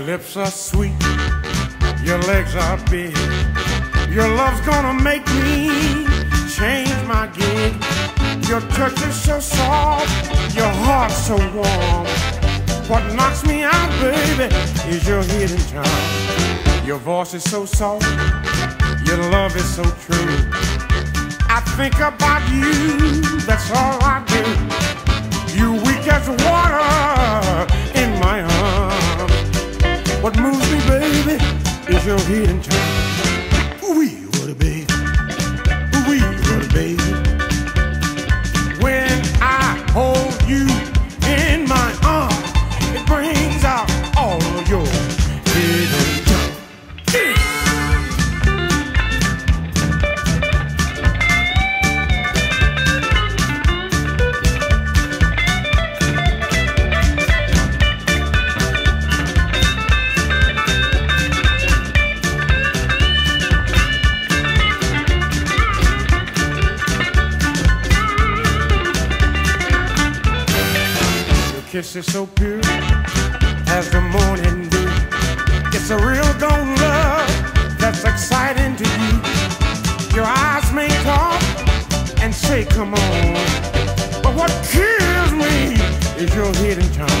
lips are sweet, your legs are big. Your love's gonna make me change my gig. Your touch is so soft, your heart so warm. What knocks me out, baby, is your hidden charm. Your voice is so soft, your love is so true. I think about you, What me, baby, is your hidden charm. Ooh-wee, what a baby. Ooh-wee, what a baby. When I hold you in my kisses so pure as the morning dew. It's a real gone love that's exciting to you. Your eyes may talk and say, come on. But what kills me is your hidden charm.